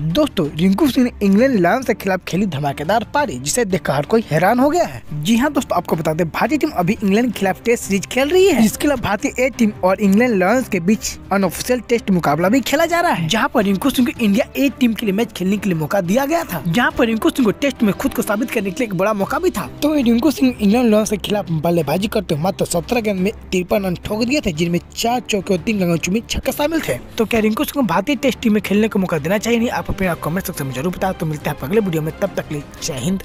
दोस्तों, रिंकू सिंह ने England Lions के खिलाफ खेली धमाकेदार पारी, जिसे देखकर हर कोई हैरान हो गया है। जी हाँ दोस्तों, आपको बता दें, भारतीय टीम अभी इंग्लैंड के खिलाफ टेस्ट सीरीज़ खेल रही है। जिसके खिलाफ भारतीय ए टीम और इंग्लैंड लायंस के बीच अनऑफिशियल टेस्ट मुकाबला भी खेला जा रहा है। जहाँ पर रिंकू सिंह को इंडिया ए टीम के लिए मैच खेलने के लिए मौका दिया गया था। जहाँ पर रिंकू सिंह को टेस्ट में खुद को साबित करने के लिए एक बड़ा मौका भी था। तो रिंकू सिंह इंग्लैंड लायंस के खिलाफ बल्लेबाजी करते हुए मात्र सत्रह गेंद में तिरपन रन ठोक दिए थे, जिनमें चार चौके और तीन गंगा छक्के शामिल थे। तो क्या रिंकू सिंह को भारतीय टेस्ट टीम में खेलने का मौका देना चाहिए? आप अपने कमेंट सेक्शन में ज़रूर बताओ तो मिलते हैं अगले वीडियो में। तब तक लिए जय हिंद।